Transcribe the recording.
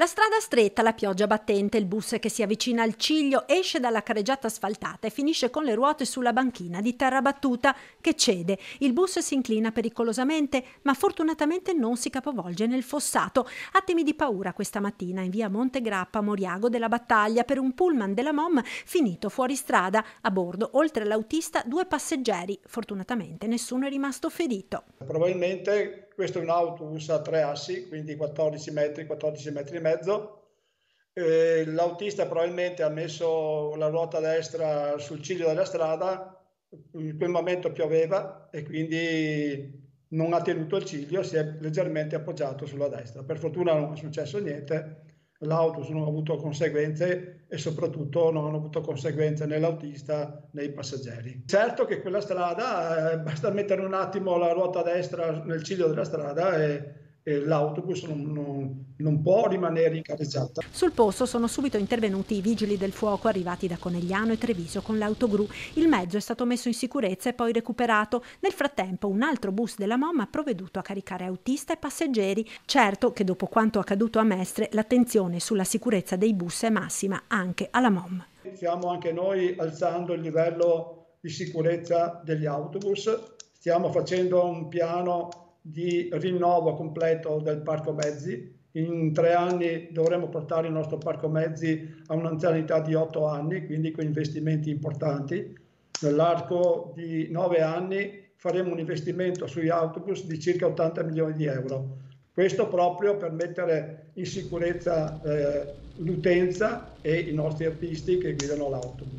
La strada stretta, la pioggia battente, il bus che si avvicina al ciglio, esce dalla careggiata asfaltata e finisce con le ruote sulla banchina di terra battuta che cede. Il bus si inclina pericolosamente, ma fortunatamente non si capovolge nel fossato. Attimi di paura questa mattina in via Montegrappa, Moriago della Battaglia, per un pullman della MOM finito fuori strada. A bordo, oltre all'autista, due passeggeri. Fortunatamente nessuno è rimasto ferito. Probabilmente questo è un autobus a tre assi, quindi 14 metri, 14 metri e mezzo. L'autista probabilmente ha messo la ruota destra sul ciglio della strada, in quel momento pioveva e quindi non ha tenuto il ciglio, si è leggermente appoggiato sulla destra. Per fortuna non è successo niente, l'autobus non ha avuto conseguenze e soprattutto non hanno avuto conseguenze né l'autista né i passeggeri. Certo che quella strada, eh, basta mettere un attimo la ruota destra nel ciglio della strada e l'autobus non, non, non, può rimanere in carreggiata. Sul posto sono subito intervenuti i vigili del fuoco arrivati da Conegliano e Treviso con l'autogru. Il mezzo è stato messo in sicurezza e poi recuperato. Nel frattempo un altro bus della MOM ha provveduto a caricare autista e passeggeri. Certo che dopo quanto accaduto a Mestre l'attenzione sulla sicurezza dei bus è massima anche alla MOM. Stiamo anche noi alzando il livello di sicurezza degli autobus, stiamo facendo un piano di rinnovo completo del parco mezzi. In tre anni dovremo portare il nostro parco mezzi a un'anzianità di otto anni, quindi con investimenti importanti. Nell'arco di nove anni faremo un investimento sugli autobus di circa 80 milioni di euro. Questo proprio per mettere in sicurezza eh, l'utenza e i nostri artisti che guidano l'autobus.